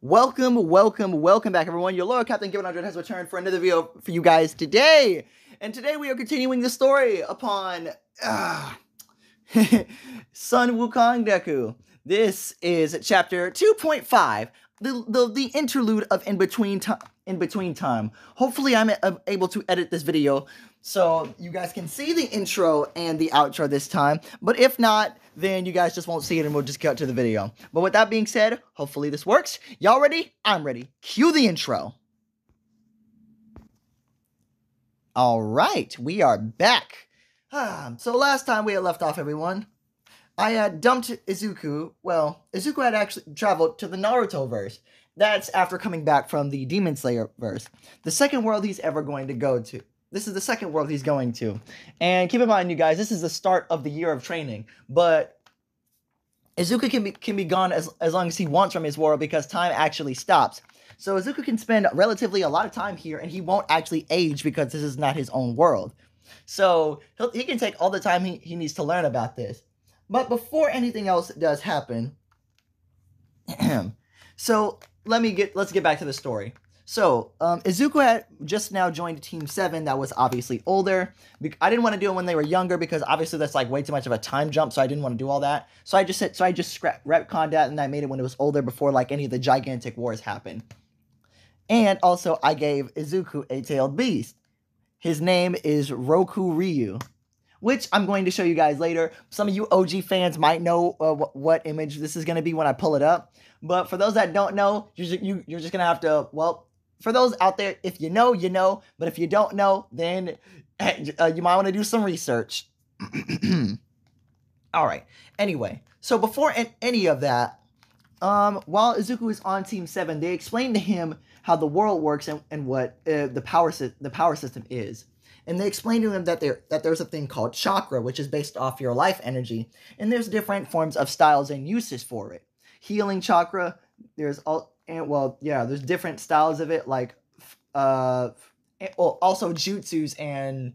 Welcome, welcome, welcome back, everyone. Your loyal Captain Gibbon 100 has returned for another video for you guys today. And today we are continuing the story upon uh, Sun Wukong Deku. This is chapter 2.5, the, the, the interlude of in between time. In between time. Hopefully, I'm uh, able to edit this video so you guys can see the intro and the outro this time. But if not, then you guys just won't see it and we'll just cut to the video. But with that being said, hopefully this works. Y'all ready? I'm ready. Cue the intro. All right, we are back. Ah, so last time we had left off, everyone, I had dumped Izuku. Well, Izuku had actually traveled to the Naruto verse. That's after coming back from the Demon Slayer verse. The second world he's ever going to go to. This is the second world he's going to. And keep in mind, you guys, this is the start of the year of training. But Izuku can be can be gone as, as long as he wants from his world because time actually stops. So Izuku can spend relatively a lot of time here and he won't actually age because this is not his own world. So he can take all the time he, he needs to learn about this. But before anything else does happen, so let me get let's get back to the story. So, um, Izuku had just now joined Team 7 that was obviously older. I didn't want to do it when they were younger because obviously that's like way too much of a time jump, so I didn't want to do all that. So I just said, so I just scrap, retconned that and I made it when it was older before like any of the gigantic wars happened. And also I gave Izuku a tailed beast. His name is Roku Ryu, which I'm going to show you guys later. Some of you OG fans might know uh, what, what image this is going to be when I pull it up. But for those that don't know, you're just, you, you're just going to have to, well, for those out there, if you know, you know. But if you don't know, then uh, you might want to do some research. All right. Anyway, so before any of that, um, while Izuku is on Team Seven, they explain to him how the world works and, and what uh, the power the power system is. And they explain to him that there that there's a thing called chakra, which is based off your life energy, and there's different forms of styles and uses for it. Healing chakra, there's all and well, yeah, there's different styles of it, like uh, well, also jutsus and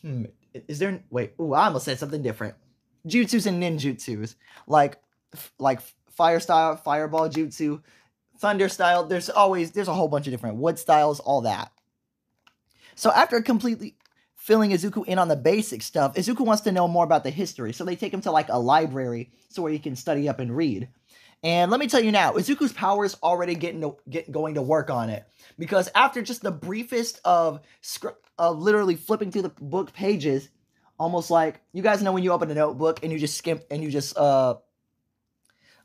hmm, is there wait? Ooh, I almost said something different. Jutsus and ninjutsus, like like fire style, fireball jutsu, thunder style. There's always there's a whole bunch of different wood styles, all that. So after completely filling Izuku in on the basic stuff, Izuku wants to know more about the history. So they take him to like a library so where he can study up and read. And let me tell you now, Izuku's power is already getting to, get, going to work on it. Because after just the briefest of uh, literally flipping through the book pages, almost like you guys know when you open a notebook and you just skip and you just uh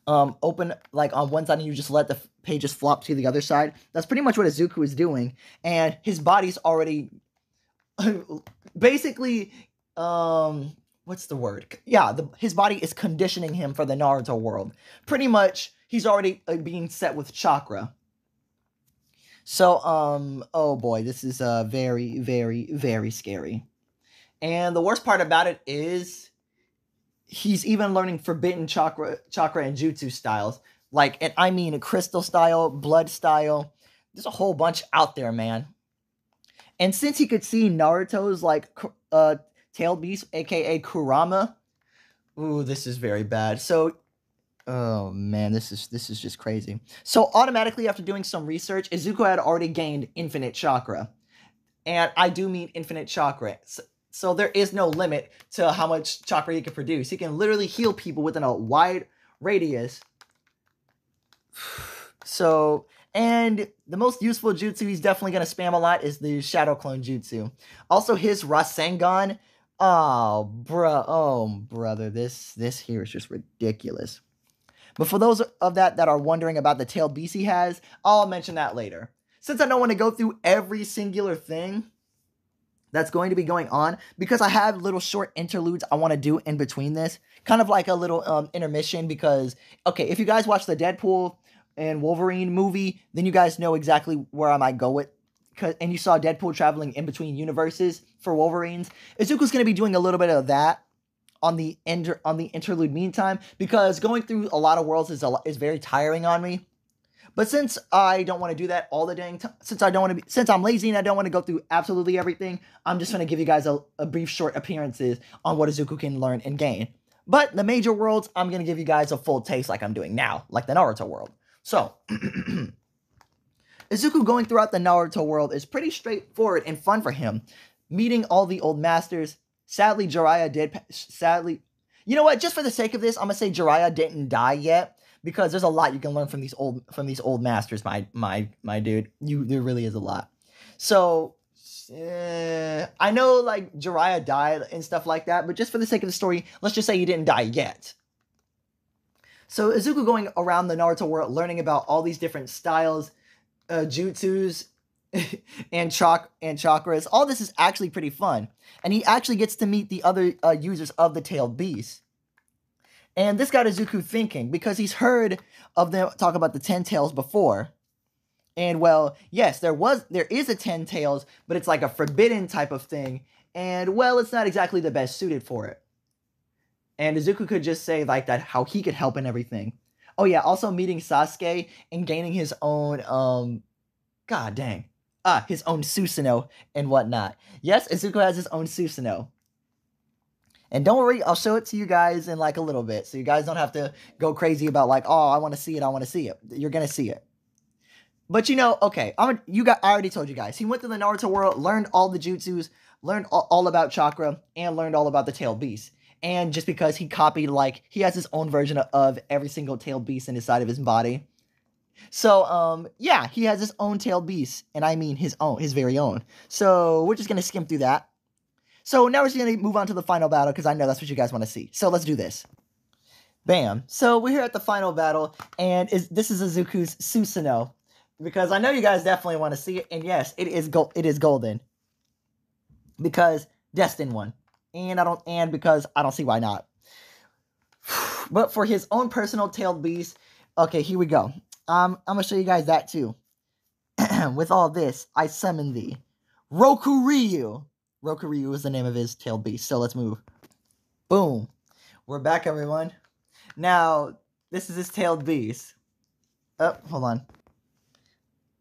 um open like on one side and you just let the pages flop to the other side. That's pretty much what Izuku is doing, and his body's already basically um what's the word? Yeah, the, his body is conditioning him for the Naruto world. Pretty much, he's already uh, being set with chakra. So, um, oh boy, this is uh very, very, very scary. And the worst part about it is he's even learning forbidden chakra, chakra and jutsu styles. Like, and I mean, a crystal style, blood style. There's a whole bunch out there, man. And since he could see Naruto's like uh Tail Beast, aka Kurama. Ooh, this is very bad. So, oh man, this is this is just crazy. So automatically after doing some research, Izuku had already gained infinite chakra, and I do mean infinite chakra. So, there is no limit to how much chakra he can produce. He can literally heal people within a wide radius. So, and the most useful jutsu he's definitely going to spam a lot is the Shadow Clone Jutsu. Also, his Rasengan Oh, bro. Oh, brother. This this here is just ridiculous. But for those of that that are wondering about the tail beast he has, I'll mention that later. Since I don't want to go through every singular thing that's going to be going on, because I have little short interludes I want to do in between this, kind of like a little um, intermission. Because okay, if you guys watch the Deadpool and Wolverine movie, then you guys know exactly where I might go with and you saw Deadpool traveling in between universes for Wolverines. Izuku's going to be doing a little bit of that on the inter- on the interlude meantime because going through a lot of worlds is a is very tiring on me. But since I don't want to do that all the dang time, since I don't want to be, since I'm lazy and I don't want to go through absolutely everything, I'm just going to give you guys a, a brief short appearances on what Izuku can learn and gain. But the major worlds, I'm going to give you guys a full taste like I'm doing now, like the Naruto world. So, Izuku going throughout the Naruto world is pretty straightforward and fun for him. Meeting all the old masters. Sadly, Jiraiya did. Sadly, you know what? Just for the sake of this, I'm gonna say Jiraiya didn't die yet because there's a lot you can learn from these old from these old masters. My my my dude, you there really is a lot. So uh, I know like Jiraiya died and stuff like that, but just for the sake of the story, let's just say he didn't die yet. So Izuku going around the Naruto world, learning about all these different styles, uh, jutsus, and chak and chakras. All this is actually pretty fun, and he actually gets to meet the other uh, users of the tailed beast. And this got Izuku thinking because he's heard of them talk about the ten tails before. And well, yes, there was there is a ten tails, but it's like a forbidden type of thing, and well, it's not exactly the best suited for it. And Izuku could just say like that how he could help and everything. Oh yeah, also meeting Sasuke and gaining his own um god dang. Ah, his own Susanoo and whatnot. Yes, Izuku has his own Susanoo. And don't worry, I'll show it to you guys in like a little bit. So you guys don't have to go crazy about like, oh, I want to see it, I want to see it. You're gonna see it. But you know, okay, I'm you got I already told you guys. He went to the Naruto world, learned all the jutsus, learned all, all about chakra, and learned all about the tailed beast and just because he copied like he has his own version of every single tailed beast inside of his body. So um yeah, he has his own tailed beast, and I mean his own, his very own. So we're just gonna skim through that. So now we're just gonna move on to the final battle because I know that's what you guys want to see. So let's do this. Bam. So we're here at the final battle, and is this is Izuku's Susanoo. Because I know you guys definitely want to see it, and yes, it is gold it is golden. Because Destin won and I don't and because I don't see why not. but for his own personal tailed beast, okay, here we go. Um, I'm gonna show you guys that too. With all this, I summon thee. Roku Ryu. Roku Ryu is the name of his tail beast. So let's move. Boom. We're back, everyone. Now, this is his tailed beast. Oh, hold on.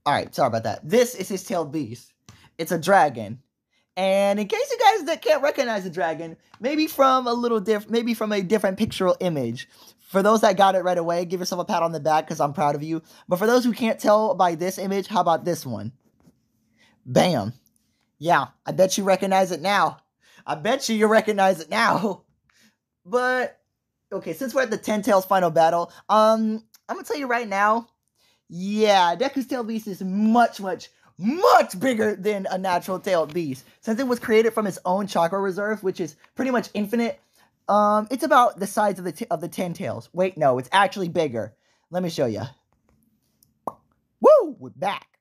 Alright, sorry about that. This is his tailed beast. It's a dragon. And in case you guys that can't recognize the dragon, maybe from a little diff, maybe from a different pictorial image. For those that got it right away, give yourself a pat on the back because I'm proud of you. But for those who can't tell by this image, how about this one? Bam. Yeah, I bet you recognize it now. I bet you you recognize it now. But okay, since we're at the Ten Tails final battle, um, I'm gonna tell you right now. Yeah, Deku's Tail Beast is much, much, much bigger than a natural tailed beast. Since it was created from its own chakra reserve, which is pretty much infinite, um, it's about the size of the t- of the ten tails. Wait, no, it's actually bigger. Let me show you. Woo, we're back.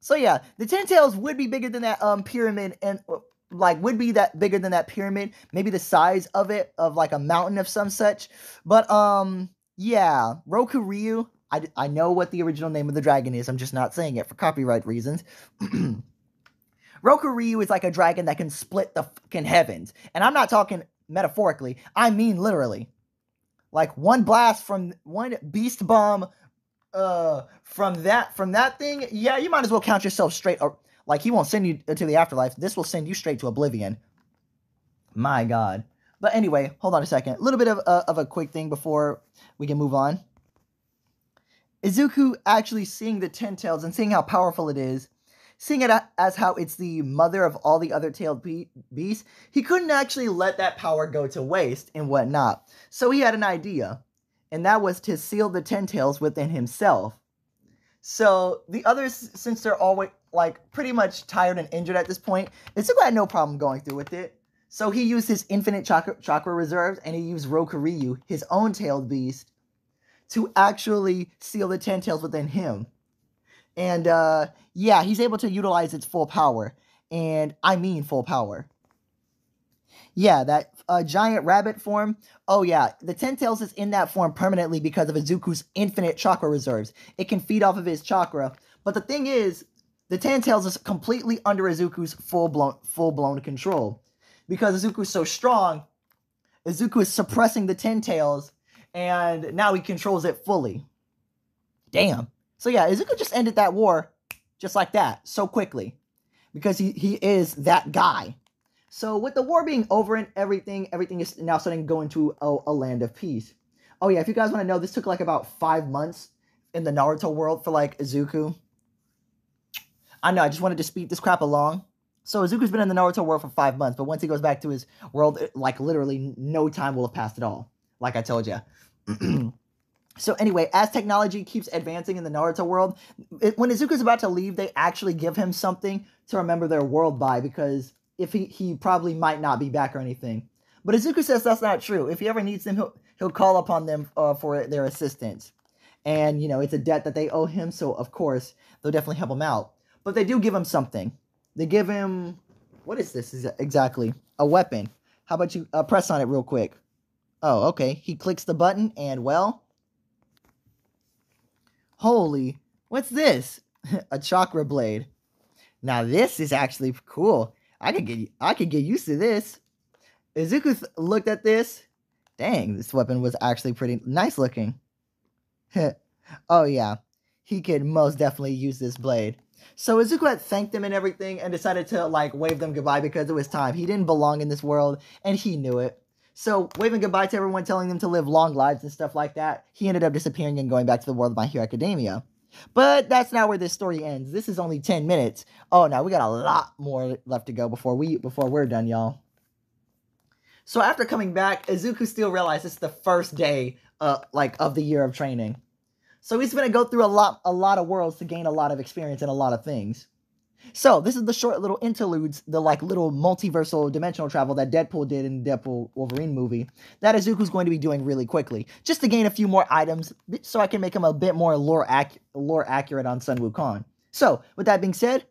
So yeah, the ten tails would be bigger than that um pyramid and uh, like would be that bigger than that pyramid, maybe the size of it of like a mountain of some such. But um yeah, Roku Ryu I, I know what the original name of the dragon is. I'm just not saying it for copyright reasons. Roku Ryu is like a dragon that can split the fucking heavens. And I'm not talking metaphorically, I mean literally. Like one blast from one beast bomb uh from that from that thing, yeah, you might as well count yourself straight or like he won't send you to the afterlife. This will send you straight to oblivion. My god. But anyway, hold on a second. A little bit of, uh, of a quick thing before we can move on. Izuku actually seeing the Ten Tails and seeing how powerful it is, seeing it as how it's the mother of all the other tailed be- beasts, he couldn't actually let that power go to waste and whatnot. So he had an idea, and that was to seal the Ten Tails within himself. So the others, since they're always like pretty much tired and injured at this point, Izuku had no problem going through with it. So he used his infinite chakra, chakra reserves and he used Roku Ryu, his own tailed beast, to actually seal the Ten Tails within him. And uh, yeah, he's able to utilize its full power. And I mean full power. Yeah, that uh, giant rabbit form. Oh yeah, the Ten Tails is in that form permanently because of Izuku's infinite chakra reserves. It can feed off of his chakra. But the thing is, the Ten Tails is completely under Izuku's full blown full blown control. Because Izuku's so strong, Izuku is suppressing the Ten Tails and now he controls it fully. Damn. So yeah, Izuku just ended that war just like that, so quickly. Because he, he is that guy. So with the war being over and everything, everything is now starting to go into a, a land of peace. Oh yeah, if you guys want to know, this took like about five months in the Naruto world for like Izuku. I know, I just wanted to speed this crap along. So Izuku's been in the Naruto world for five months, but once he goes back to his world, like literally no time will have passed at all. Like I told you. so anyway, as technology keeps advancing in the Naruto world, it, when Izuku's about to leave, they actually give him something to remember their world by because if he he probably might not be back or anything. But Izuku says that's not true. If he ever needs them, he'll he'll call upon them uh, for their assistance. And you know it's a debt that they owe him, so of course they'll definitely help him out. But they do give him something. They give him what is this exactly? A weapon. How about you uh, press on it real quick? Oh, okay. He clicks the button and well, holy, what's this? a chakra blade. Now this is actually cool. I could get I could get used to this. Izuku th- looked at this. Dang, this weapon was actually pretty nice looking. oh yeah, he could most definitely use this blade. So Izuku had thanked them and everything and decided to like wave them goodbye because it was time. He didn't belong in this world and he knew it. So waving goodbye to everyone, telling them to live long lives and stuff like that, he ended up disappearing and going back to the world of My Hero Academia. But that's not where this story ends. This is only 10 minutes. Oh no, we got a lot more left to go before we before we're done, y'all. So after coming back, Izuku still realizes it's the first day uh like of the year of training. So he's gonna go through a lot a lot of worlds to gain a lot of experience and a lot of things. So this is the short little interludes, the like little multiversal dimensional travel that Deadpool did in the Deadpool Wolverine movie that Izuku's going to be doing really quickly, just to gain a few more items, so I can make him a bit more lore ac- lore accurate on Sun Wukong. So with that being said,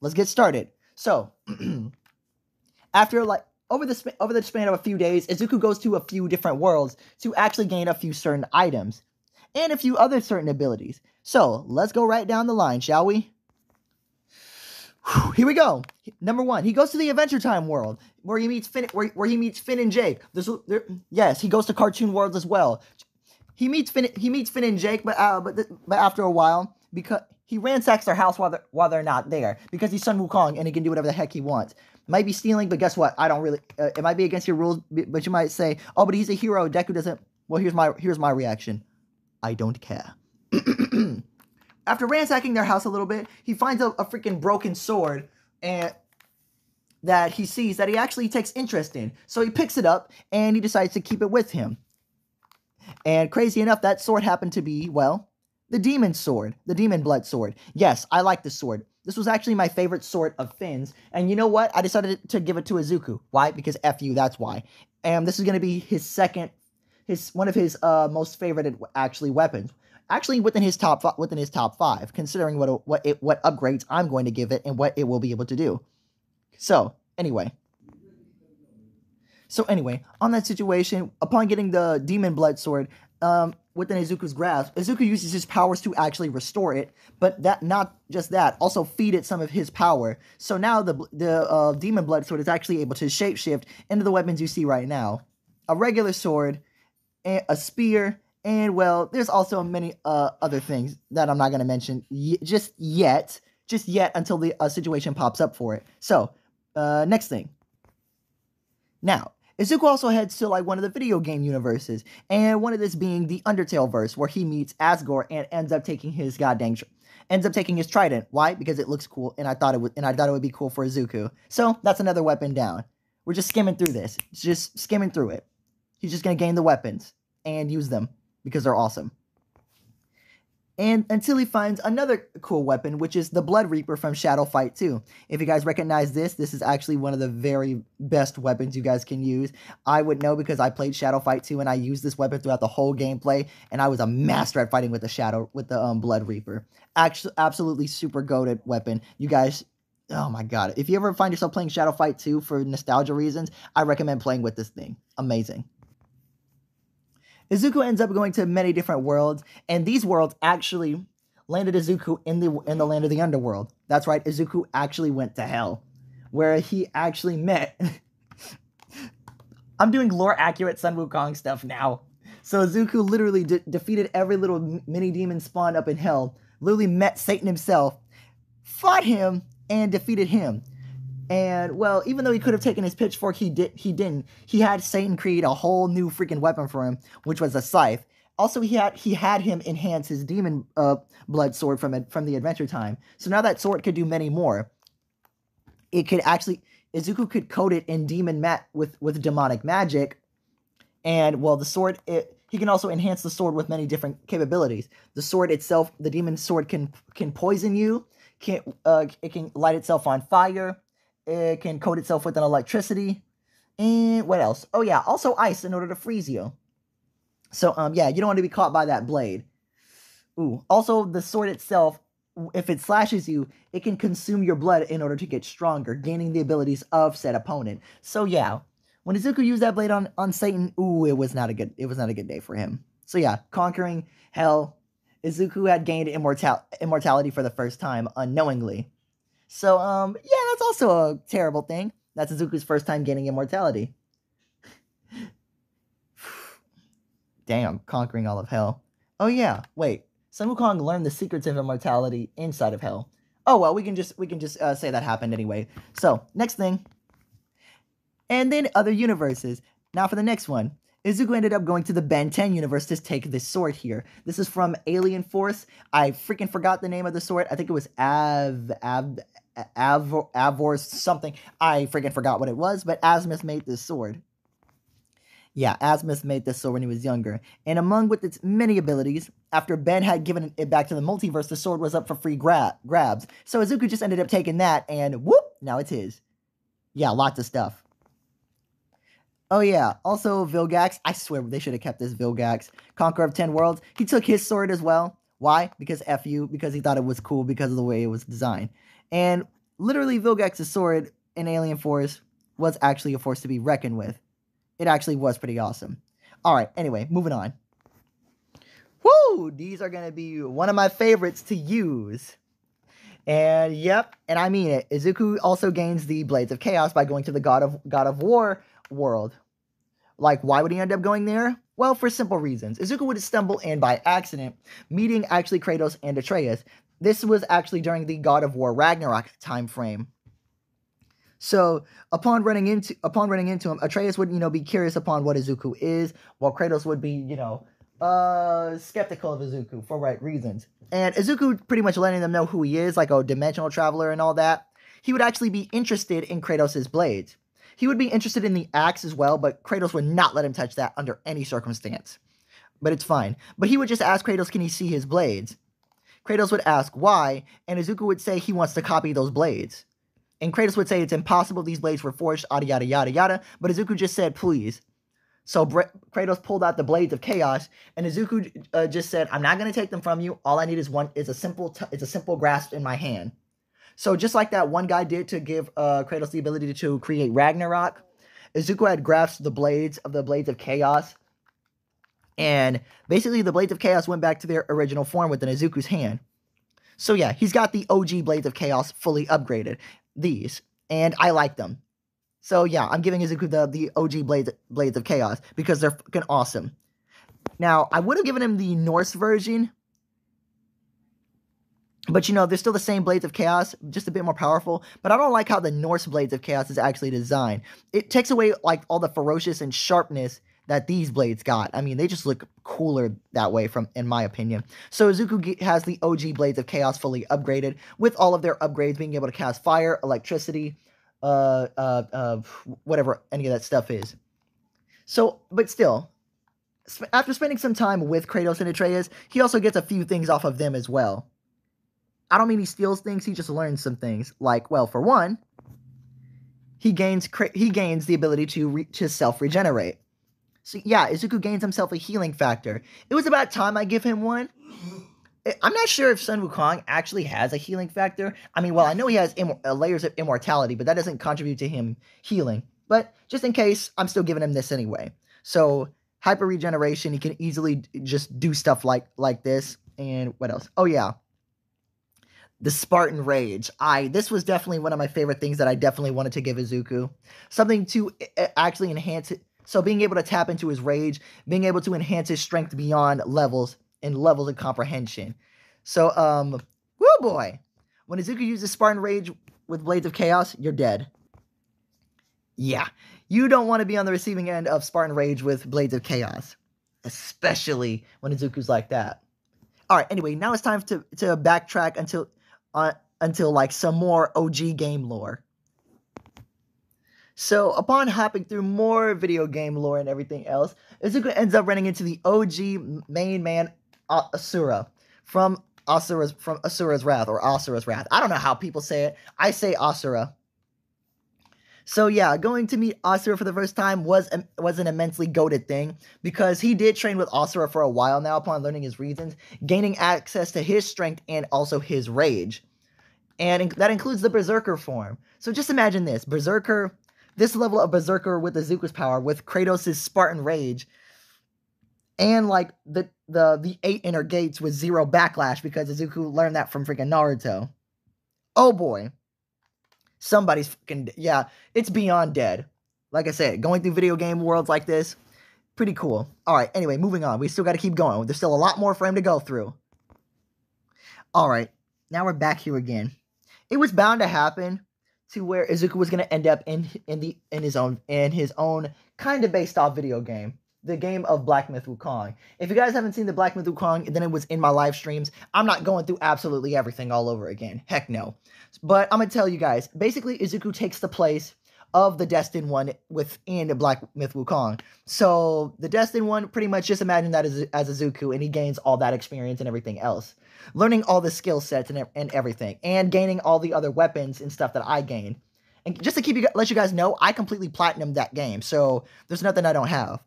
let's get started. So after like over the sp- over the span of a few days, Izuku goes to a few different worlds to actually gain a few certain items and a few other certain abilities. So let's go right down the line, shall we? Here we go. Number one, he goes to the Adventure Time world where he meets Finn, where, where he meets Finn and Jake. There, yes, he goes to Cartoon World as well. He meets Finn. He meets Finn and Jake, but uh, but but after a while, because he ransacks their house while they're while they're not there, because he's Sun Wukong and he can do whatever the heck he wants. Might be stealing, but guess what? I don't really. Uh, it might be against your rules, but you might say, "Oh, but he's a hero. Deku doesn't." Well, here's my here's my reaction. I don't care. After ransacking their house a little bit, he finds a, a freaking broken sword and that he sees that he actually takes interest in. So he picks it up and he decides to keep it with him. And crazy enough, that sword happened to be, well, the demon sword, the demon blood sword. Yes, I like this sword. This was actually my favorite sword of Finn's. And you know what? I decided to give it to Izuku. Why? Because F you, that's why. And this is going to be his second, his one of his uh, most favorite, actually weapons. Actually, within his top fi- within his top five, considering what what it, what upgrades I'm going to give it and what it will be able to do. So anyway, so anyway, on that situation, upon getting the demon blood sword um, within Izuku's grasp, Izuku uses his powers to actually restore it. But that not just that, also feed it some of his power. So now the the uh, demon blood sword is actually able to shapeshift into the weapons you see right now: a regular sword, a spear, and well, there's also many uh, other things that I'm not going to mention y- just yet, just yet until the uh, situation pops up for it. So, uh, next thing. Now, Izuku also heads to like one of the video game universes, and one of this being the Undertale verse, where he meets Asgore and ends up taking his goddamn tr- ends up taking his trident. Why? Because it looks cool, and I thought it would, and I thought it would be cool for Izuku. So that's another weapon down. We're just skimming through this, just skimming through it. He's just gonna gain the weapons and use them because they're awesome. And until he finds another cool weapon, which is the Blood Reaper from Shadow Fight 2. If you guys recognize this, this is actually one of the very best weapons you guys can use. I would know because I played Shadow Fight 2 and I used this weapon throughout the whole gameplay, and I was a master at fighting with the Shadow with the um, Blood Reaper. Actually, absolutely super goaded weapon. You guys Oh my god. If you ever find yourself playing Shadow Fight 2 for nostalgia reasons, I recommend playing with this thing. Amazing. Izuku ends up going to many different worlds, and these worlds actually landed Izuku in the in the land of the underworld. That's right, Izuku actually went to hell, where he actually met. I'm doing lore accurate Sun Wukong stuff now. So Izuku literally de- defeated every little mini demon spawn up in hell. Literally met Satan himself, fought him, and defeated him. And well, even though he could have taken his pitchfork, he did. He didn't. He had Satan create a whole new freaking weapon for him, which was a scythe. Also, he had he had him enhance his demon uh, blood sword from from the Adventure Time. So now that sword could do many more. It could actually Izuku could coat it in demon mat with with demonic magic, and well, the sword it he can also enhance the sword with many different capabilities. The sword itself, the demon sword can can poison you. Can uh, it can light itself on fire. It can coat itself with an electricity. And what else? Oh yeah, also ice in order to freeze you. So um yeah, you don't want to be caught by that blade. Ooh. Also the sword itself, if it slashes you, it can consume your blood in order to get stronger, gaining the abilities of said opponent. So yeah, when Izuku used that blade on, on Satan, ooh, it was not a good it was not a good day for him. So yeah, conquering hell, Izuku had gained immortal immortality for the first time unknowingly. So um yeah, that's also a terrible thing. That's Izuku's first time gaining immortality. Damn, conquering all of hell. Oh yeah, wait. Sun Wukong learned the secrets of immortality inside of hell. Oh well, we can just we can just uh, say that happened anyway. So next thing, and then other universes. Now for the next one. Izuku ended up going to the Ben 10 universe to take this sword here. This is from Alien Force. I freaking forgot the name of the sword. I think it was Av Av Av Avor something. I freaking forgot what it was, but Azmuth made this sword. Yeah, Azmuth made this sword when he was younger. And among with its many abilities, after Ben had given it back to the multiverse, the sword was up for free gra- grabs. So Izuku just ended up taking that and whoop, now it's his. Yeah, lots of stuff. Oh yeah, also Vilgax. I swear they should have kept this Vilgax. Conqueror of Ten Worlds. He took his sword as well. Why? Because F you, because he thought it was cool because of the way it was designed. And literally Vilgax's sword in Alien Force was actually a force to be reckoned with. It actually was pretty awesome. Alright, anyway, moving on. Woo! These are gonna be one of my favorites to use. And yep, and I mean it. Izuku also gains the Blades of Chaos by going to the God of God of War world. Like, why would he end up going there? Well, for simple reasons. Izuku would stumble in by accident, meeting actually Kratos and Atreus. This was actually during the God of War Ragnarok time frame. So upon running into upon running into him, Atreus would, you know, be curious upon what Izuku is, while Kratos would be, you know, uh skeptical of Izuku for right reasons. And Izuku pretty much letting them know who he is, like a dimensional traveler and all that. He would actually be interested in Kratos' blades. He would be interested in the axe as well, but Kratos would not let him touch that under any circumstance. But it's fine. But he would just ask Kratos, can he see his blades? Kratos would ask why, and Izuku would say he wants to copy those blades. And Kratos would say it's impossible, these blades were forged, yada yada yada yada, but Izuku just said please. So Bre- Kratos pulled out the blades of chaos, and Izuku uh, just said, "I'm not going to take them from you. All I need is one is a simple t- is a simple grasp in my hand." So just like that one guy did to give uh, Kratos the ability to create Ragnarok, Izuku had grasped the blades of the Blades of Chaos. And basically, the Blades of Chaos went back to their original form within Izuku's hand. So yeah, he's got the OG Blades of Chaos fully upgraded. These. And I like them. So yeah, I'm giving Izuku the, the OG Blades, Blades of Chaos because they're fucking awesome. Now, I would have given him the Norse version, but you know, they're still the same Blades of Chaos, just a bit more powerful. But I don't like how the Norse Blades of Chaos is actually designed. It takes away like all the ferocious and sharpness that these blades got. I mean, they just look cooler that way, from in my opinion. So Izuku has the OG Blades of Chaos fully upgraded, with all of their upgrades being able to cast fire, electricity, uh, uh, uh, whatever any of that stuff is. So, but still, after spending some time with Kratos and Atreus, he also gets a few things off of them as well. I don't mean he steals things, he just learns some things. Like, well, for one, he gains he gains the ability to re- to self regenerate. So yeah, Izuku gains himself a healing factor. It was about time I give him one. I'm not sure if Sun Wukong actually has a healing factor. I mean, well, I know he has Im- uh, layers of immortality, but that doesn't contribute to him healing. But just in case, I'm still giving him this anyway. So hyper regeneration, he can easily just do stuff like like this. And what else? Oh yeah, the Spartan Rage. I this was definitely one of my favorite things that I definitely wanted to give Izuku. Something to actually enhance it. So being able to tap into his rage, being able to enhance his strength beyond levels and levels of comprehension. So um whoo boy. When Izuku uses Spartan Rage with Blades of Chaos, you're dead. Yeah. You don't want to be on the receiving end of Spartan Rage with Blades of Chaos. especially when Izuku's like that. All right. Anyway, now it's time to to backtrack until uh, until like some more OG game lore. So upon hopping through more video game lore and everything else, Izuku ends up running into the OG main man Asura from Asura's from Asura's Wrath or Asura's Wrath. I don't know how people say it. I say Asura. So yeah, going to meet Asura for the first time was was an immensely goaded thing because he did train with Asura for a while now upon learning his reasons, gaining access to his strength and also his rage. And that includes the Berserker form. So just imagine this, Berserker this level of Berserker with Izuku's power, with Kratos' Spartan Rage, and like the the the eight inner gates with zero backlash because Izuku learned that from freaking Naruto. Oh boy. Somebody's fucking yeah, it's beyond dead. Like I said, going through video game worlds like this, pretty cool. Alright, anyway, moving on. We still gotta keep going. There's still a lot more for him to go through. Alright, now we're back here again. It was bound to happen to where Izuku was going to end up in in the in his own in his own kind of based off video game, the game of Black Myth Wukong. If you guys haven't seen the Black Myth Wukong, then it was in my live streams. I'm not going through absolutely everything all over again. Heck no. But I'm gonna tell you guys. Basically, Izuku takes the place of the Destined One within Black Myth Wukong. So the Destined One, pretty much just imagine that as, as Izuku, and he gains all that experience and everything else learning all the skill sets and, and everything, and gaining all the other weapons and stuff that I gained. And just to keep you let you guys know, I completely platinumed that game, so there's nothing I don't have.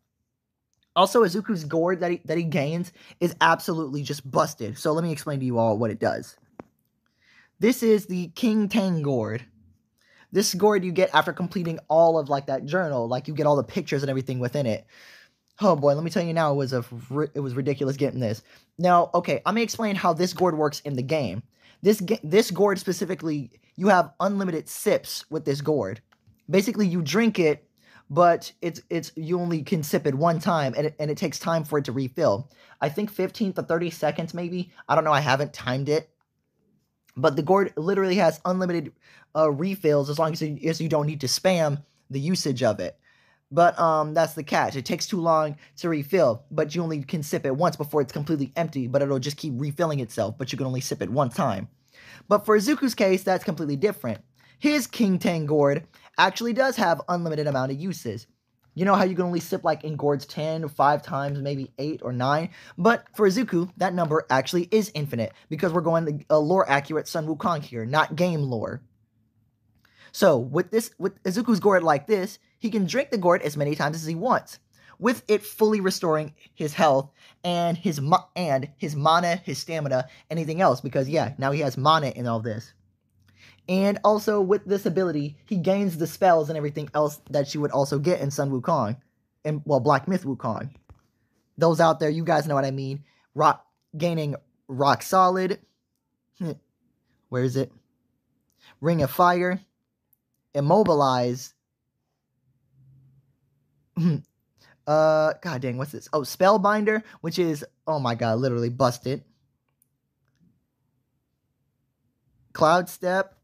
Also, Izuku's gourd that he that he gains is absolutely just busted. So let me explain to you all what it does. This is the King Tang gourd. This gourd you get after completing all of like that journal, like you get all the pictures and everything within it. Oh boy, let me tell you now, it was a it was ridiculous getting this. Now, okay, I'm gonna explain how this gourd works in the game. This this gourd specifically, you have unlimited sips with this gourd. Basically, you drink it, but it's it's you only can sip it one time, and it, and it takes time for it to refill. I think 15 to 30 seconds, maybe. I don't know. I haven't timed it, but the gourd literally has unlimited uh, refills as long as you, as you don't need to spam the usage of it. But um, that's the catch. It takes too long to refill, but you only can sip it once before it's completely empty, but it'll just keep refilling itself, but you can only sip it one time. But for Izuku's case, that's completely different. His King Tang gourd actually does have unlimited amount of uses. You know how you can only sip like in gourds 10, 5 times, maybe 8 or 9? But for Izuku, that number actually is infinite because we're going to a uh, lore accurate Sun Wukong here, not game lore. So with this, with Izuku's gourd like this, he can drink the gourd as many times as he wants, with it fully restoring his health and his and his mana, his stamina, anything else. Because yeah, now he has mana in all this. And also with this ability, he gains the spells and everything else that you would also get in Sun Wukong, and well, Black Myth Wukong. Those out there, you guys know what I mean. Rock gaining rock solid. Where is it? Ring of Fire, immobilize, uh, god dang, what's this? Oh, Spellbinder, which is, oh my god, literally busted. Cloud Step,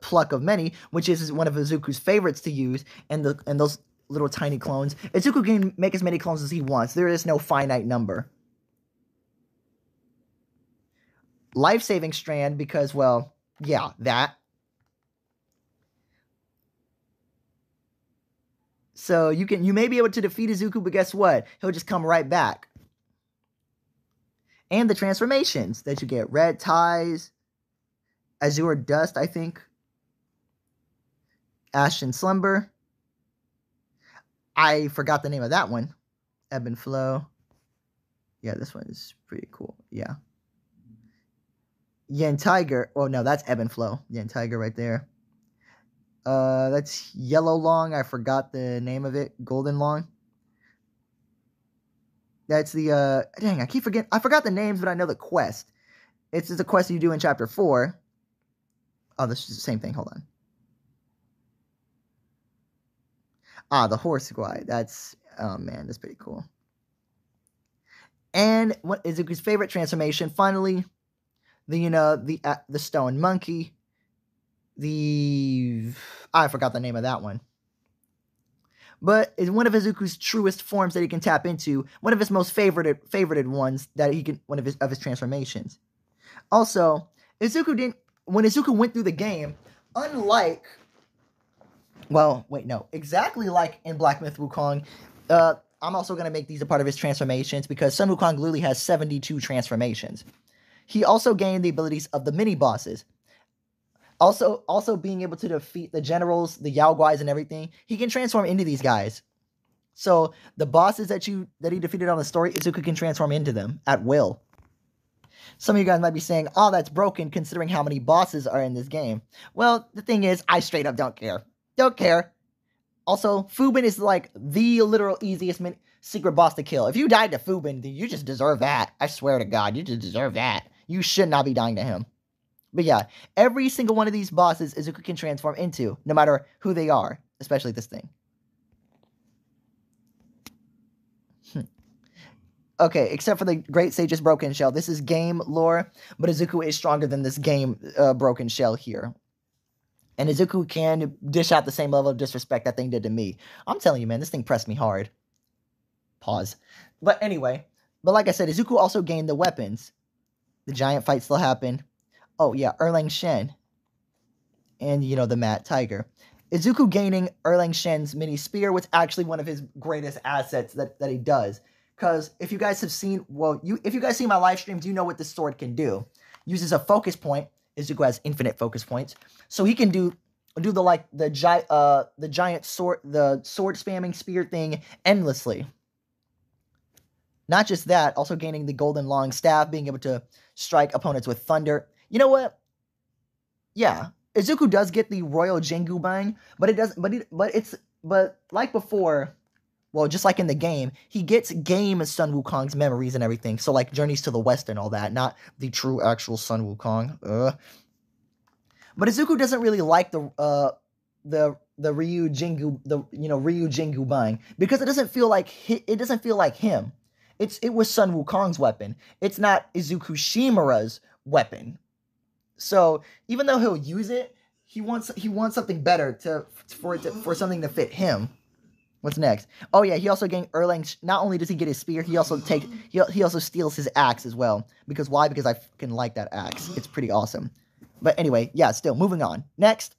Pluck of Many, which is one of Izuku's favorites to use, and the and those little tiny clones. Izuku can make as many clones as he wants. There is no finite number. Life-saving strand because, well, yeah, that. So you can you may be able to defeat Izuku, but guess what? He'll just come right back. And the transformations that you get. Red Tides, Azure Dust, I think. Ashen Slumber. I forgot the name of that one. Ebb and Flow. Yeah, this one is pretty cool. Yeah. Yen Tiger. Oh, no, that's Ebb and Flow. Yen Tiger right there. Uh, that's Yellow Long. I forgot the name of it. Golden Long. That's the uh dang, I keep forgetting I forgot the names, but I know the quest. It's the quest you do in chapter four. Oh, this is the same thing. Hold on. Ah, the horse guy. That's oh man, that's pretty cool. And what is Izuku's favorite transformation? Finally, the you know the uh, the stone monkey the I forgot the name of that one. but is one of Izuku's truest forms that he can tap into, one of his most favorited favorited ones that he can one of his of his transformations. Also, Izuku didn't when Izuku went through the game, unlike well, wait, no, exactly like in Black Myth Wukong, uh, I'm also gonna make these a part of his transformations because Sun Wukong literally has 72 transformations. He also gained the abilities of the mini bosses. Also, also being able to defeat the generals, the Yao Guais, and everything, he can transform into these guys. So the bosses that you that he defeated on the story, Izuku can transform into them at will. Some of you guys might be saying, "Oh, that's broken," considering how many bosses are in this game. Well, the thing is, I straight up don't care. Don't care. Also, Fubin is like the literal easiest min- secret boss to kill. If you died to Fubin, you just deserve that. I swear to God, you just deserve that. You should not be dying to him. But yeah, every single one of these bosses Izuku can transform into, no matter who they are, especially this thing. Hmm. Okay, except for the Great Sage's Broken Shell. This is game lore, but Izuku is stronger than this game uh, Broken Shell here. And Izuku can dish out the same level of disrespect that thing did to me. I'm telling you, man, this thing pressed me hard. Pause. But anyway, but like I said, Izuku also gained the weapons. The giant fight still happened. Oh yeah, Erlang Shen. And you know the Mad Tiger. Izuku gaining Erlang Shen's mini spear was actually one of his greatest assets that, that he does. Because if you guys have seen, well, you if you guys see my live streams, you know what this sword can do. Uses a focus point. Izuku has infinite focus points, so he can do do the like the giant uh the giant sword the sword spamming spear thing endlessly. Not just that, also gaining the golden long staff, being able to strike opponents with thunder. You know what? Yeah, Izuku does get the Ruyi Jingu Bang, but it doesn't. But it, but it's but like before, well, just like in the game, he gets game Sun Wukong's memories and everything. So like Journeys to the West and all that, not the true actual Sun Wukong. But Izuku doesn't really like the uh the the Ryu Jingu the you know Ryu Jingu Bang because it doesn't feel like hi, it doesn't feel like him. It's it was Sun Wukong's weapon. It's not Izuku Shimura's weapon. So even though he'll use it, he wants he wants something better to for it to, for something to fit him. What's next? Oh yeah, he also gained Erlang. Not only does he get his spear, he also takes he, he also steals his axe as well. Because why? Because I can like that axe. It's pretty awesome. But anyway, yeah. Still moving on. Next.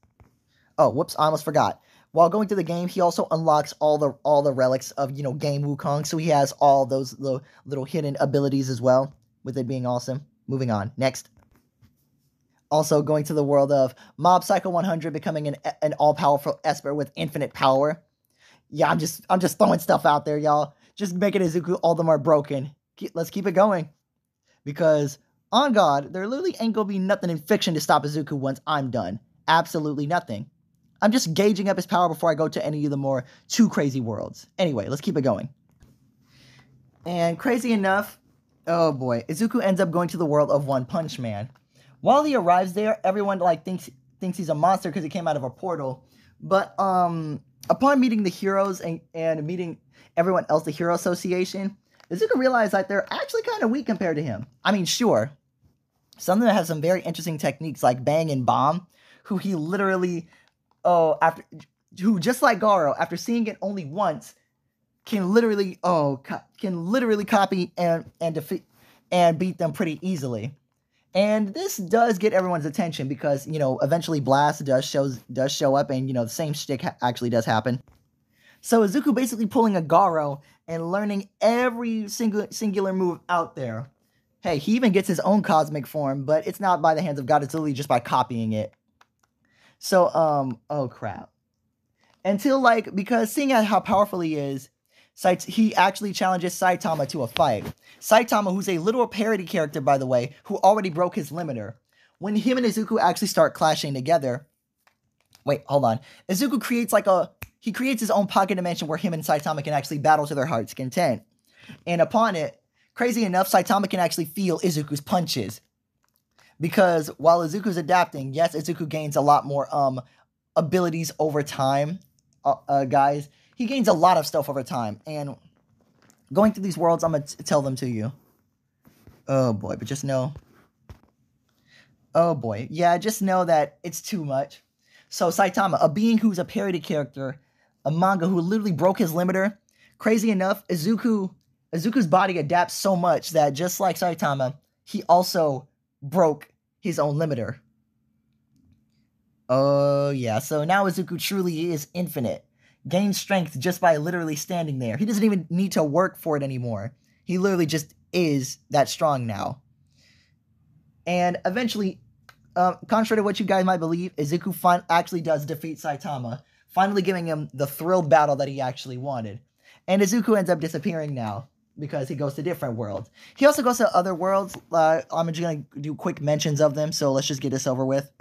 Oh, whoops! I almost forgot. While going through the game, he also unlocks all the all the relics of you know Game Wukong, so he has all those little, little hidden abilities as well. With it being awesome. Moving on. Next. Also going to the world of Mob Psycho 100 becoming an, an all-powerful Esper with infinite power. Yeah, I'm just I'm just throwing stuff out there, y'all. Just making Izuku all the more broken. Keep, let's keep it going. Because on God, there literally ain't gonna be nothing in fiction to stop Izuku once I'm done. Absolutely nothing. I'm just gauging up his power before I go to any of the more too crazy worlds. Anyway, let's keep it going. And crazy enough, oh boy, Izuku ends up going to the world of One Punch Man. While he arrives there, everyone like thinks thinks he's a monster because he came out of a portal. But um, upon meeting the heroes and, and meeting everyone else, the Hero Association, Izuku realized that they're actually kind of weak compared to him. I mean, sure, some of them have some very interesting techniques like Bang and Bomb, who he literally, oh, after who just like Garou, after seeing it only once, can literally oh can literally copy and and defeat and beat them pretty easily. And this does get everyone's attention because, you know, eventually Blast does shows does show up and, you know, the same shtick ha- actually does happen. So Izuku basically pulling a Garou and learning every single singular move out there. Hey, he even gets his own cosmic form, but it's not by the hands of God, it's literally just by copying it. So, um, oh crap. Until like, because seeing how powerful he is, he actually challenges Saitama to a fight. Saitama, who's a literal parody character, by the way, who already broke his limiter. When him and Izuku actually start clashing together, wait, hold on. Izuku creates like a he creates his own pocket dimension where him and Saitama can actually battle to their heart's content. And upon it, crazy enough, Saitama can actually feel Izuku's punches. Because while Izuku's adapting, yes, Izuku gains a lot more um abilities over time, uh, uh, guys he gains a lot of stuff over time. And going through these worlds, I'm going to tell them to you. Oh boy, but just know. Oh boy. Yeah, just know that it's too much. So Saitama, a being who's a parody character, a manga who literally broke his limiter. Crazy enough, Izuku Izuku's body adapts so much that just like Saitama, he also broke his own limiter. Oh yeah, so now Izuku truly is infinite. Gains strength just by literally standing there. He doesn't even need to work for it anymore. He literally just is that strong now. And eventually, uh, contrary to what you guys might believe, Izuku fin- actually does defeat Saitama, finally giving him the thrilled battle that he actually wanted. And Izuku ends up disappearing now because he goes to different worlds. He also goes to other worlds. Uh, I'm just gonna do quick mentions of them, so let's just get this over with.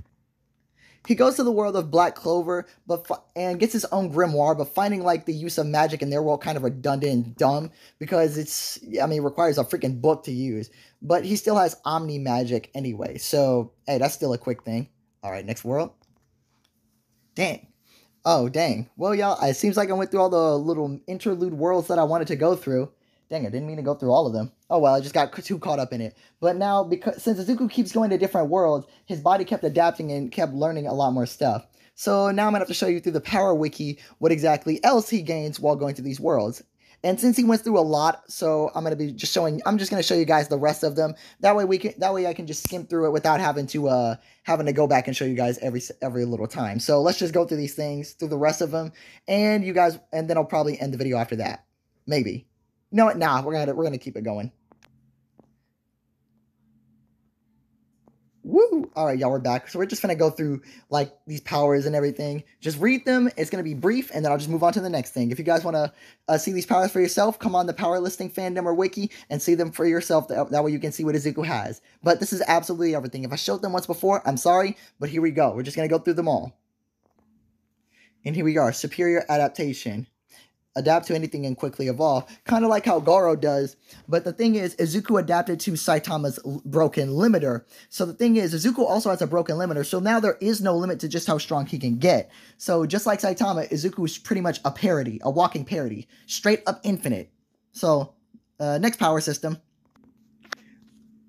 He goes to the world of Black Clover, but and gets his own grimoire. But finding like the use of magic in their world kind of redundant and dumb because it's I mean it requires a freaking book to use. But he still has Omni magic anyway, so hey, that's still a quick thing. All right, next world. Dang. Oh dang. Well, y'all, it seems like I went through all the little interlude worlds that I wanted to go through. Dang, I didn't mean to go through all of them. Oh well, I just got too caught up in it. But now, because since Izuku keeps going to different worlds, his body kept adapting and kept learning a lot more stuff. So now I'm gonna have to show you through the Power Wiki what exactly else he gains while going to these worlds. And since he went through a lot, so I'm gonna be just showing. I'm just gonna show you guys the rest of them. That way we can. That way I can just skim through it without having to uh having to go back and show you guys every every little time. So let's just go through these things through the rest of them, and you guys, and then I'll probably end the video after that. Maybe. You know what? Nah, we're gonna we're gonna keep it going. Woo! All right, y'all, we're back. So we're just gonna go through like these powers and everything. Just read them. It's gonna be brief, and then I'll just move on to the next thing. If you guys want to uh, see these powers for yourself, come on the power listing fandom or wiki and see them for yourself. That, that way you can see what Izuku has. But this is absolutely everything. If I showed them once before, I'm sorry, but here we go. We're just gonna go through them all. And here we are, superior adaptation adapt to anything and quickly evolve, kind of like how Garou does. But the thing is, Izuku adapted to Saitama's broken limiter. So the thing is, Izuku also has a broken limiter. So now there is no limit to just how strong he can get. So just like Saitama, Izuku is pretty much a parody, a walking parody, straight up infinite. So uh, next power system.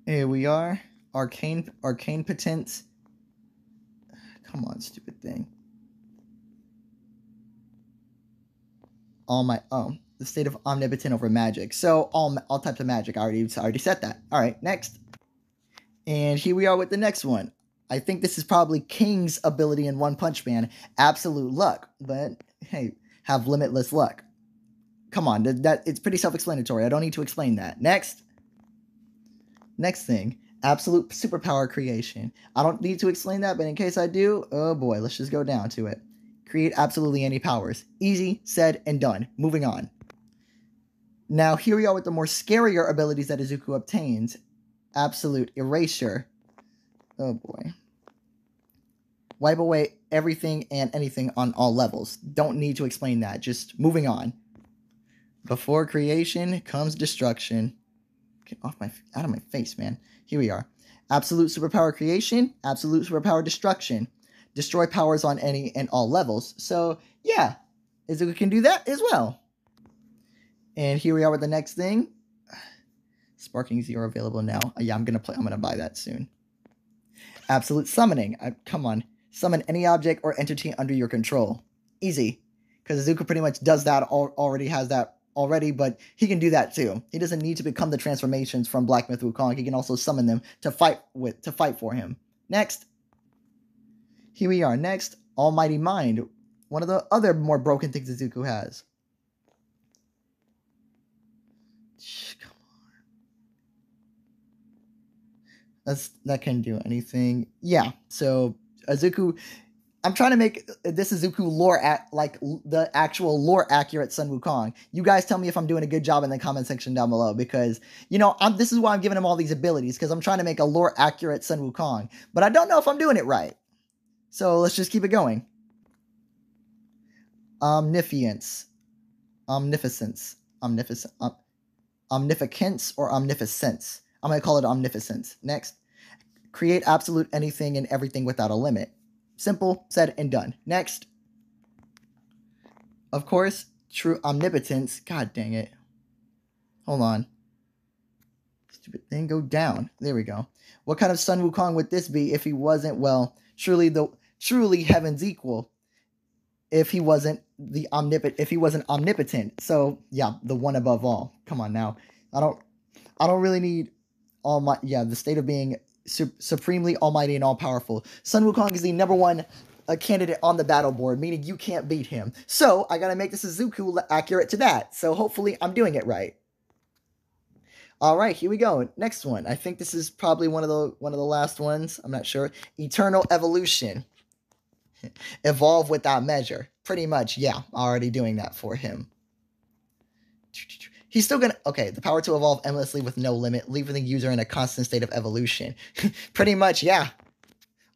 Here we are, arcane, arcane potence. Come on, stupid thing. All my own. the state of omnipotent over magic. So all all types of magic. I already I already said that. All right, next. And here we are with the next one. I think this is probably King's ability in One Punch Man, absolute luck. But hey, have limitless luck. Come on, that, that it's pretty self-explanatory. I don't need to explain that. Next. Next thing, absolute superpower creation. I don't need to explain that, but in case I do, oh boy, let's just go down to it create absolutely any powers. Easy, said, and done. Moving on. Now, here we are with the more scarier abilities that Izuku obtains. Absolute erasure. Oh boy. Wipe away everything and anything on all levels. Don't need to explain that. Just moving on. Before creation comes destruction. Get off my out of my face, man. Here we are. Absolute superpower creation, absolute superpower destruction destroy powers on any and all levels. So yeah, Izuku can do that as well. And here we are with the next thing. Sparking Zero available now. Uh, yeah, I'm gonna play. I'm gonna buy that soon. Absolute summoning. I, come on, summon any object or entity under your control. Easy, because Izuku pretty much does that. Al- already has that already, but he can do that too. He doesn't need to become the transformations from Black Myth Wukong. He can also summon them to fight with to fight for him. Next, here we are. Next, Almighty Mind. One of the other more broken things Izuku has. Come on. That's that can do anything. Yeah. So uh, Azuku, I'm trying to make uh, this Azuku lore at like the actual lore accurate Sun Wukong. You guys tell me if I'm doing a good job in the comment section down below because you know I'm, this is why I'm giving him all these abilities because I'm trying to make a lore accurate Sun Wukong, but I don't know if I'm doing it right. So let's just keep it going. Omnifiance. Omnificence. Omnificent. Om, omnificence or omnificence. I'm going to call it omnificence. Next. Create absolute anything and everything without a limit. Simple, said, and done. Next. Of course, true omnipotence. God dang it. Hold on. Stupid thing, go down. There we go. What kind of Sun Wukong would this be if he wasn't, well, surely the truly heaven's equal if he wasn't the omnipotent if he wasn't omnipotent. So yeah, the one above all. Come on now. I don't I don't really need all my yeah, the state of being su- supremely almighty and all powerful. Sun Wukong is the number one a candidate on the battle board, meaning you can't beat him. So I gotta make the Suzuku accurate to that. So hopefully I'm doing it right. All right, here we go. Next one. I think this is probably one of the one of the last ones. I'm not sure. Eternal evolution. Evolve without measure. Pretty much, yeah. Already doing that for him. He's still gonna okay. The power to evolve endlessly with no limit, leaving the user in a constant state of evolution. Pretty much, yeah.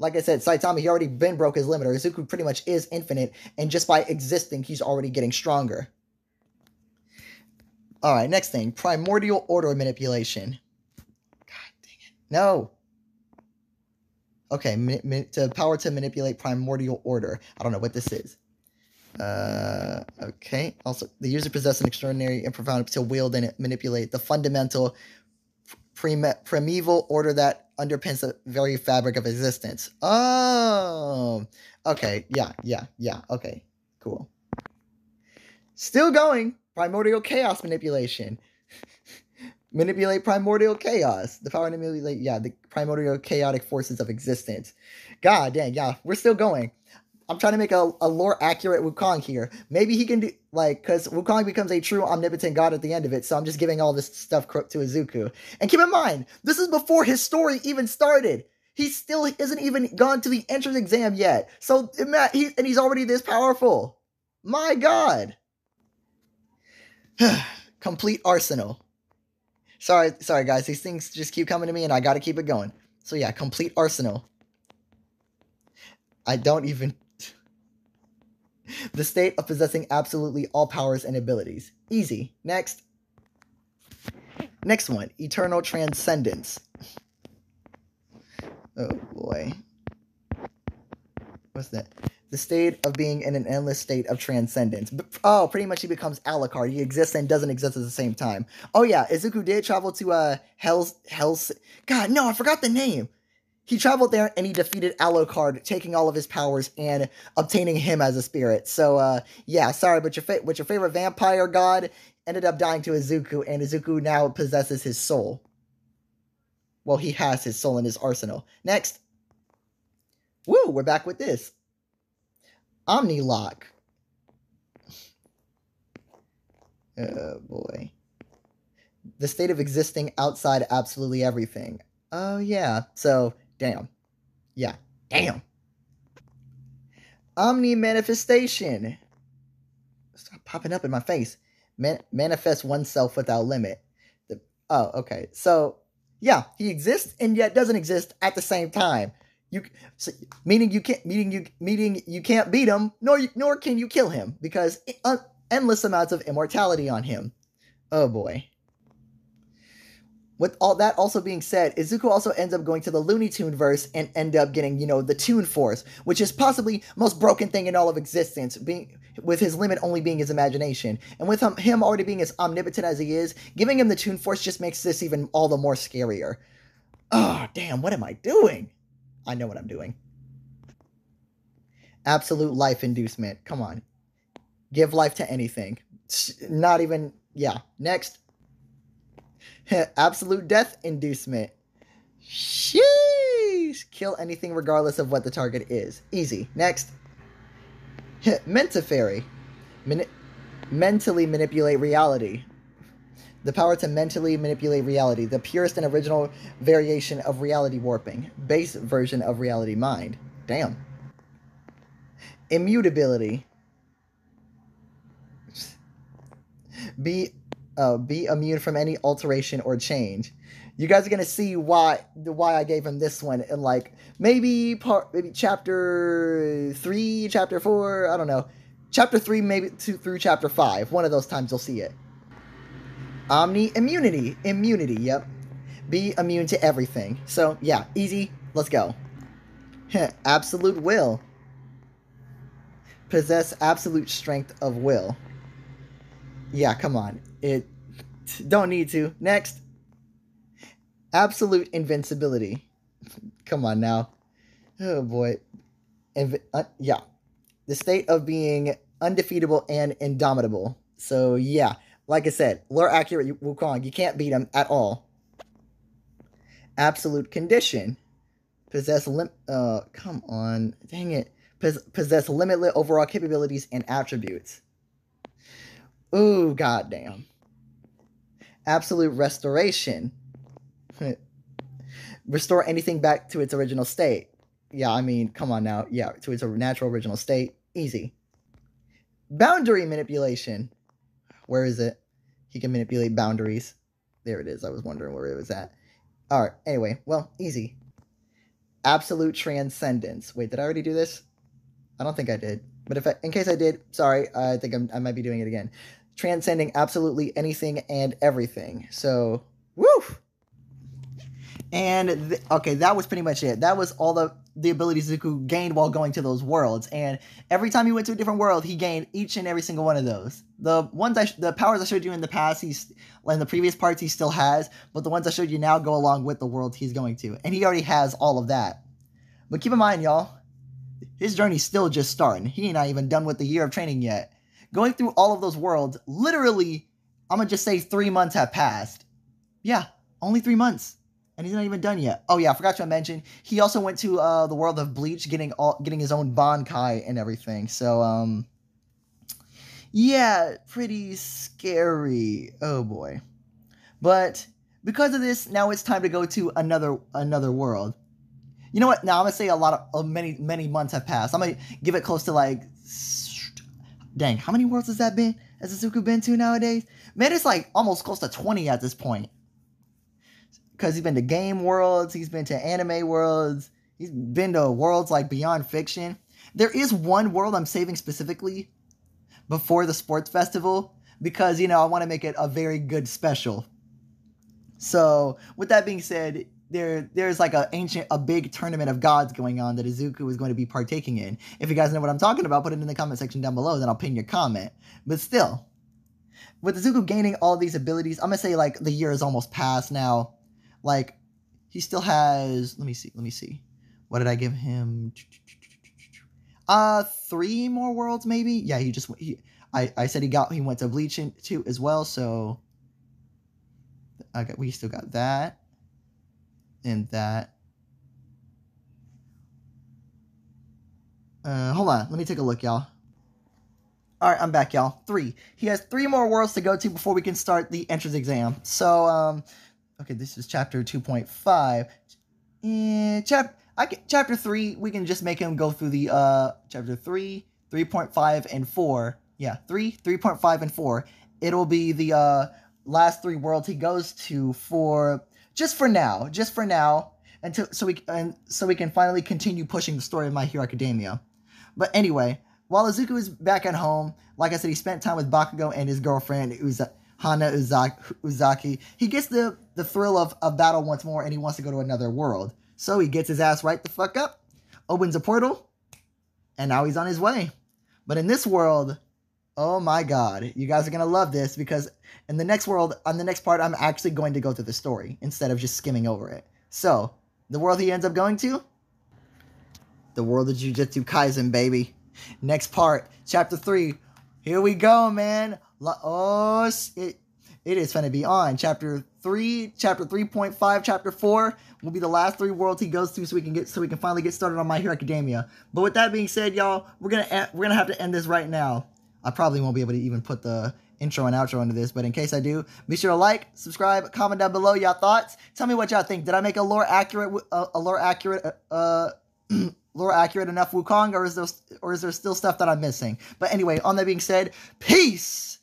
Like I said, Saitama, he already been broke his limiter. Izuku pretty much is infinite, and just by existing, he's already getting stronger. Alright, next thing. Primordial order manipulation. God dang it. No. Okay, to power to manipulate primordial order. I don't know what this is. Uh, okay. Also, the user possesses an extraordinary and profound to wield and manipulate the fundamental prime- primeval order that underpins the very fabric of existence. Oh, okay. Yeah, yeah, yeah. Okay, cool. Still going. Primordial chaos manipulation. Manipulate primordial chaos. The power to manipulate, yeah, the primordial chaotic forces of existence. God dang, yeah, we're still going. I'm trying to make a, a lore accurate Wukong here. Maybe he can do like because Wukong becomes a true omnipotent god at the end of it. So I'm just giving all this stuff to Izuku. And keep in mind, this is before his story even started. He still isn't even gone to the entrance exam yet. So he, and he's already this powerful. My God. Complete arsenal. Sorry, sorry guys. These things just keep coming to me, and I got to keep it going. So yeah, complete arsenal. I don't even the state of possessing absolutely all powers and abilities. Easy. Next. Next one Eternal Transcendence. Oh boy. What's that? The state of being in an endless state of transcendence. Oh, pretty much he becomes Alucard. He exists and doesn't exist at the same time. Oh yeah, Izuku did travel to uh Hell's Hell's God, no, I forgot the name. He traveled there and he defeated Alucard, taking all of his powers and obtaining him as a spirit. So, uh, yeah, sorry, but your fa- but your favorite vampire god ended up dying to Izuku, and Izuku now possesses his soul. Well, he has his soul in his arsenal. Next. Woo, we're back with this. Omnilock. Oh boy. The state of existing outside absolutely everything. Oh yeah. So Damn. Yeah. Damn. Omni manifestation. Stop popping up in my face. Man- manifest oneself without limit. The, oh, okay. So, yeah, he exists and yet doesn't exist at the same time. You, meaning you can't, meaning you, meaning you can't beat him, nor nor can you kill him because uh, endless amounts of immortality on him. Oh boy with all that also being said, Izuku also ends up going to the Looney Tune verse and end up getting, you know, the Toon Force, which is possibly most broken thing in all of existence, being with his limit only being his imagination. And with him, him already being as omnipotent as he is, giving him the Toon Force just makes this even all the more scarier. Oh, damn, what am I doing? I know what I'm doing. Absolute life inducement. Come on. Give life to anything. Not even, yeah. Next. Absolute death inducement. Sheesh! Kill anything regardless of what the target is. Easy. Next. Mentafairy. Mani- mentally manipulate reality. The power to mentally manipulate reality. The purest and original variation of reality warping. Base version of reality mind. Damn. Immutability. Be uh, be immune from any alteration or change. You guys are gonna see why why I gave him this one in like maybe part maybe chapter three, chapter four, I don't know, chapter three maybe two through chapter five. One of those times you'll see it. Omni immunity, immunity. Yep, be immune to everything. So yeah, easy. Let's go. absolute will. Possess absolute strength of will. Yeah, come on. It don't need to. Next. Absolute invincibility. Come on now. Oh boy. Invi- uh, yeah. The state of being undefeatable and indomitable. So yeah, like I said, lore accurate Wukong, you can't beat him at all. Absolute condition. Possess lim uh come on, dang it. Pos possess limitless overall capabilities and attributes. Ooh, goddamn. Absolute restoration. Restore anything back to its original state. Yeah, I mean, come on now. Yeah, to its natural original state. Easy. Boundary manipulation. Where is it? He can manipulate boundaries. There it is. I was wondering where it was at. Alright, anyway, well, easy. Absolute transcendence. Wait, did I already do this? I don't think I did. But if I, in case I did, sorry, I think I'm, I might be doing it again. Transcending absolutely anything and everything. So, woo! And th- okay, that was pretty much it. That was all the the abilities Zuko gained while going to those worlds. And every time he went to a different world, he gained each and every single one of those. The ones I sh- the powers I showed you in the past, he's in the previous parts he still has, but the ones I showed you now go along with the world he's going to, and he already has all of that. But keep in mind, y'all, his journey's still just starting. He ain't not even done with the year of training yet. Going through all of those worlds, literally, I'm gonna just say three months have passed. Yeah, only three months and he's not even done yet. Oh yeah, I forgot to mention he also went to uh, the world of Bleach, getting all getting his own Bankai and everything. So um, yeah, pretty scary. Oh boy, but because of this, now it's time to go to another another world. You know what? Now I'm gonna say a lot of uh, many many months have passed. I'm gonna give it close to like, dang, how many worlds has that been? Has Izuku been to nowadays? Man, it's like almost close to 20 at this point because he's been to game worlds, he's been to anime worlds, he's been to worlds like beyond fiction. There is one world I'm saving specifically before the sports festival because you know I want to make it a very good special. So with that being said, there there's like a ancient a big tournament of gods going on that Izuku is going to be partaking in. If you guys know what I'm talking about, put it in the comment section down below, then I'll pin your comment. But still, with Izuku gaining all these abilities, I'm gonna say like the year is almost past now. Like he still has. Let me see. Let me see. What did I give him? Uh, three more worlds maybe. Yeah, he just he. I I said he got he went to Bleach in, too as well. So. Okay, we still got that. And that. Uh, hold on. Let me take a look, y'all. All right, I'm back, y'all. Three. He has three more worlds to go to before we can start the entrance exam. So, um, okay, this is chapter 2.5. And chap I can, chapter 3, we can just make him go through the uh chapter 3, 3.5 and 4. Yeah, 3, 3.5 and 4. It'll be the uh last three worlds he goes to for just for now, just for now until so we and so we can finally continue pushing the story of My Hero Academia. But anyway, while Izuku is back at home, like I said, he spent time with Bakugo and his girlfriend Uza- Hana Uzaki. He gets the, the thrill of, of battle once more and he wants to go to another world. So he gets his ass right the fuck up, opens a portal, and now he's on his way. But in this world, oh my god, you guys are gonna love this because in the next world, on the next part, I'm actually going to go through the story instead of just skimming over it. So, the world he ends up going to? The world of Jujutsu Kaisen, baby. Next part, chapter 3. Here we go, man. Oh, it, it is going to be on. Chapter 3, chapter 3.5, chapter 4 will be the last three worlds he goes to so we can get so we can finally get started on My Hero Academia. But with that being said, y'all, we're to we're to have to end this right now. I probably won't be able to even put the intro and outro into this, but in case I do, be sure to like, subscribe, comment down below y'all thoughts. Tell me what y'all think. Did I make a lore accurate uh, a lore accurate uh lore accurate enough Wukong or is there or is there still stuff that I'm missing? But anyway, on that being said, peace.